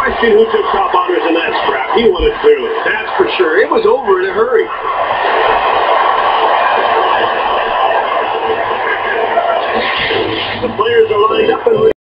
question who took top honors in that scrap. He won it clearly. That's for sure. It was over in a hurry. The players are lined up and